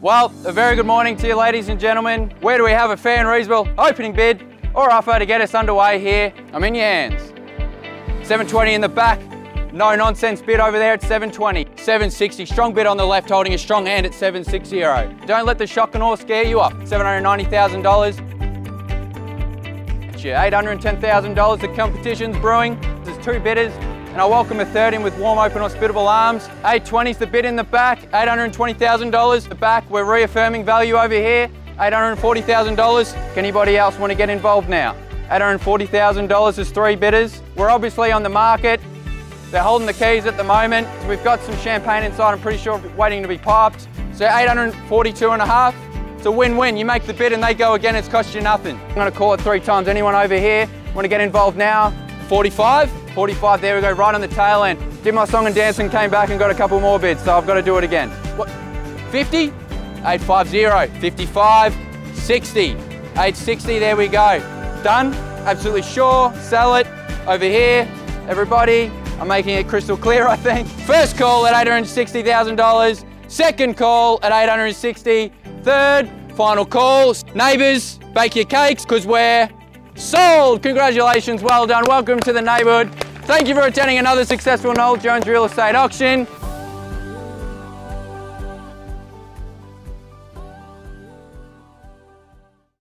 Well, a very good morning to you ladies and gentlemen. Where do we have a fair and reasonable opening bid or offer to get us underway here? I'm in your hands. 720 in the back, no nonsense bid over there at 720. 760, strong bid on the left, holding a strong hand at 760. Don't let the shock and awe scare you up. $790,000. $810,000, the competition's brewing. There's two bidders, and I welcome a third in with warm, open, hospitable arms. 820's the bid in the back, $820,000 the back. We're reaffirming value over here, $840,000. Can anybody else want to get involved now? $840,000 is three bidders. We're obviously on the market. They're holding the keys at the moment. We've got some champagne inside, I'm pretty sure waiting to be popped. So 842 and a half. It's a win-win. You make the bid and they go again, it's cost you nothing. I'm gonna call it three times. Anyone over here want to get involved now? 45? 45, there we go, right on the tail end. Did my song and dance and came back and got a couple more bids, so I've got to do it again. What, 50? 850, 55, 60, 860, there we go. Done, absolutely sure, sell it. Over here, everybody, I'm making it crystal clear, I think. First call at $860,000. Second call at 860. Third, final calls. Neighbours, bake your cakes because we're sold. Congratulations, well done. Welcome to the neighbourhood. Thank you for attending another successful Noel Jones real estate auction.